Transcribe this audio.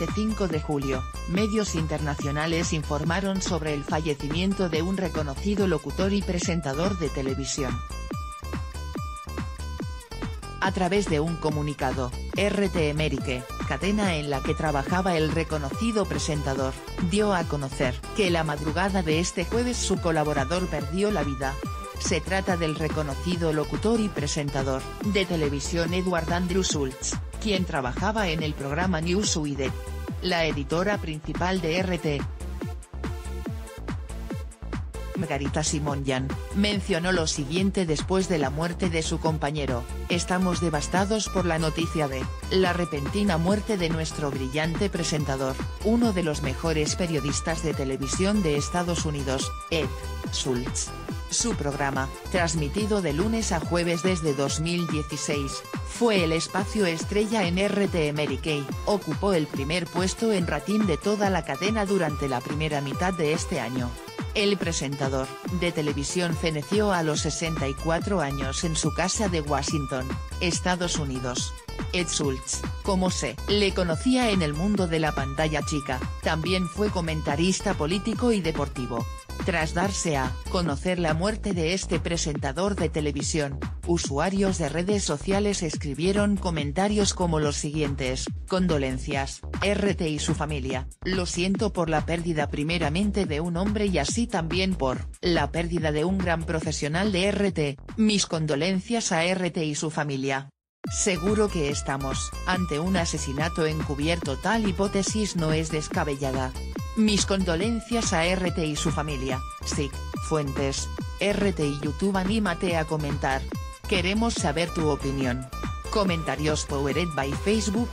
Este 5 de julio, medios internacionales informaron sobre el fallecimiento de un reconocido locutor y presentador de televisión. A través de un comunicado, RT Amerique, cadena en la que trabajaba el reconocido presentador, dio a conocer que la madrugada de este jueves su colaborador perdió la vida. Se trata del reconocido locutor y presentador de televisión Edward Andrew Schultz, quien trabajaba en el programa Newsweek. La editora principal de RT, Margarita Simonyan, mencionó lo siguiente después de la muerte de su compañero, estamos devastados por la noticia de, la repentina muerte de nuestro brillante presentador, uno de los mejores periodistas de televisión de Estados Unidos, Ed, Schultz. Su programa, transmitido de lunes a jueves desde 2016, fue el espacio estrella en RT America, ocupó el primer puesto en rating de toda la cadena durante la primera mitad de este año. El presentador, de televisión feneció a los 64 años en su casa de Washington, Estados Unidos. Ed Schultz, como se le conocía en el mundo de la pantalla chica, también fue comentarista político y deportivo. Tras darse a conocer la muerte de este presentador de televisión, usuarios de redes sociales escribieron comentarios como los siguientes, condolencias, RT y su familia, lo siento por la pérdida primeramente de un hombre y así también por, la pérdida de un gran profesional de RT, mis condolencias a RT y su familia. Seguro que estamos, ante un asesinato encubierto tal hipótesis no es descabellada. Mis condolencias a RT y su familia, SIC, Fuentes, RT y YouTube anímate a comentar. Queremos saber tu opinión. Comentarios powered by Facebook